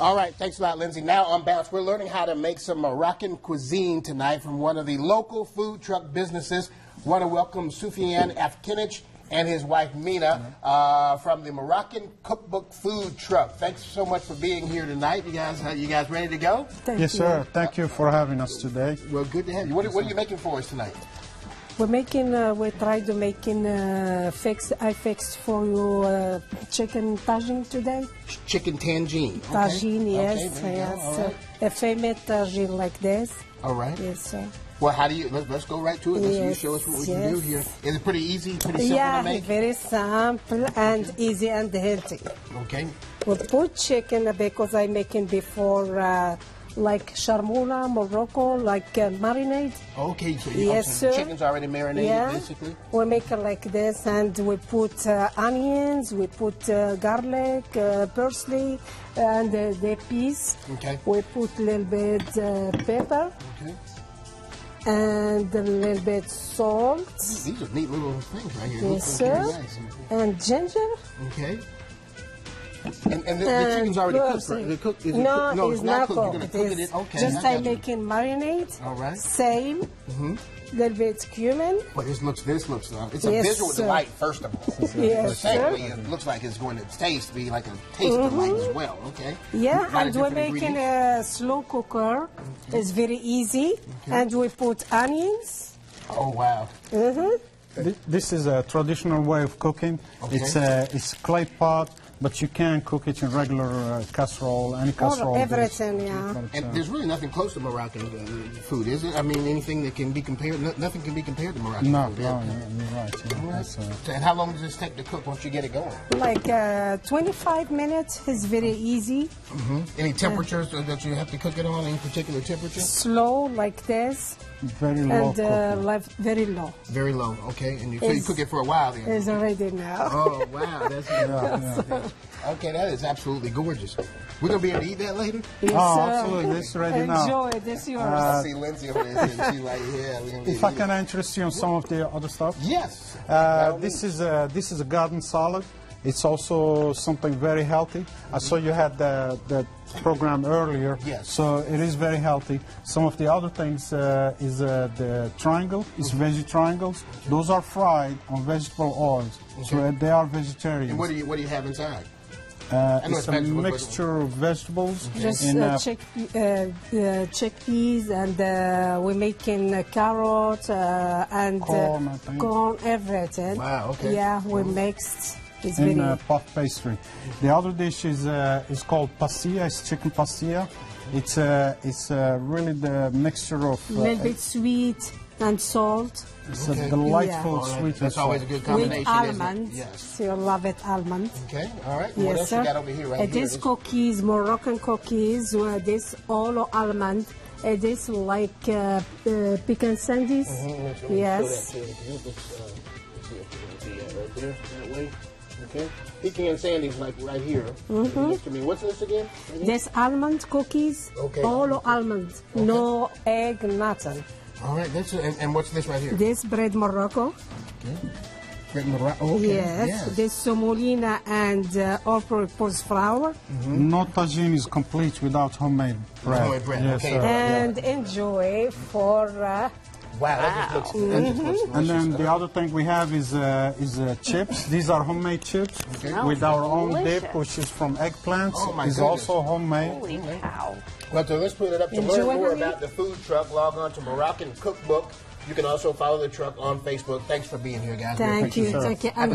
All right, thanks a lot, Lindsay. Now on Bounce, we're learning how to make some Moroccan cuisine tonight from one of the local food truck businesses. Want to welcome Soufiane Afkinich and his wife Mina uh, from the Moroccan Cookbook Food Truck. Thanks so much for being here tonight. You guys, uh, you guys ready to go? Thank Yes, you. sir. Thank you for having us today. Well, good to have you. What, what are you making for us tonight? We're making, uh, we tried to making, uh, fix, I fixed for you uh, chicken tagine today. Chicken tangine. Okay. Tagine, yes, Okay, there you go. yes. All right. A famous tagine like this. All right. Yes, sir. Well, how do you? Let's, let's go right to it. Let's Yes, show us what we can do yes. here. Is it pretty easy? Pretty simple yeah, to make? Yeah, very simple and easy and healthy. Okay. We put chicken because I making before uh, like sharmoula, Morocco, like uh, marinade. Okay. So you, Yes, sir. Chicken's already marinated, Yeah, basically. we make it like this, and we put uh, onions, we put uh, garlic, uh, parsley, and uh, the peas. Okay. We put a little bit uh, pepper Okay. and a little bit salt. These are neat little things right here. Yes, sir. nice. And ginger. Okay. And, and the, the chicken's already cooked, right? The cook, is it no, cooked? no, it's, it's not cooked. You're going to cook it It's. Okay. Just I I got you. making marinade. All right. Same. Mm-hmm. Little bit cumin. Well, this looks, this looks, uh, it's a Yes, visual sir. delight, first of all. Yes, But secondly, sir. it looks like it's going to taste, be like a taste delight as well, okay? Mm-hmm. Yeah, Lot and we're making a slow cooker. It's very easy. And we put onions. Oh, wow. Th- This is a traditional way of cooking. Okay. It's a it's clay pot, but you can cook it in regular uh, casserole, any casserole. base. everything, yeah. But, And there's really nothing close to Moroccan uh, food, is it? I mean, anything that can be compared, no, nothing can be compared to Moroccan no, food. no, yeah. you're you're right. yeah, that's, uh, So, And how long does this take to cook once you get it going? Like uh, 25 minutes is very easy. Mm -hmm. Any temperatures that you have to cook it on? Any particular temperature? Slow like this. Very low And uh, cooking. very low. Very low, okay. And you, so you cook it for a while then. It's ready now. Oh wow, that's enough. okay. That is absolutely gorgeous. We're gonna be able to eat that later. Yes, Oh, sir. absolutely. This is ready now. Enjoy. This yours. I see Lindsay over there. saying She's like, yeah, we're gonna If I can interest you in some of the other stuff. Yes. Uh, this is a, this is a garden salad. It's also something very healthy. I saw you had the, the program earlier. Yes. So it is very healthy. Some of the other things uh, is uh, the triangle, is veggie triangles. Those are fried on vegetable oils. So they are vegetarian. And what do you what do you have inside? uh, it's it's a vegetables, but- mixture of vegetables. Just in, uh, uh, chick, uh, uh, chickpeas, and uh, we're making uh, carrot uh, and Corn, uh, corn, everything. Wow, okay. Yeah, we mixed. It's in very. uh, puff pastry. The other dish is uh, is called pastilla. It's chicken pastilla. It's uh, it's uh, really the mixture of a uh, little bit sweet and salt it's Okay. a delightful that- sweet. that's and always a salt. good with combination. isn't it? almonds. Yes. So you love it, almond. Okay. All right. what Yes, else sir. you got over here? Right It here. is This- cookies, Moroccan cookies. Uh, this all almond. It is like uh, uh, pecan sandies. Mm-hmm. Yes. Okay. Pecan sandies like right here. Next to me. What's this again? Right here? This almond cookies, Okay. all almond, no egg, nothing. All right. That's and, and what's this right here? This bread Morocco, Red Mara- oh, okay. yes. This semolina and uh, all-purpose flour, No tagine is complete without homemade bread. Homemade bread, Yes, okay. sir. and enjoy for uh, Wow. That just looks, that just looks And then the other thing we have is uh, is uh, chips. These are homemade chips Okay. with our own dip, which is from eggplants. Oh, my It's goodness. also homemade. Holy cow. Well, so let's put it up to Enjoy, learn more honey. about the food truck. Log on to Moroccan Cookbook. You can also follow the truck on Facebook. Thanks for being here, guys. We thank appreciate you, it. thank you. Have